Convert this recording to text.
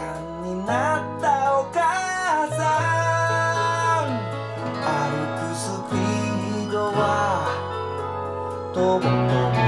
ゃんになったお母さん。歩くスピードはとぼとぼ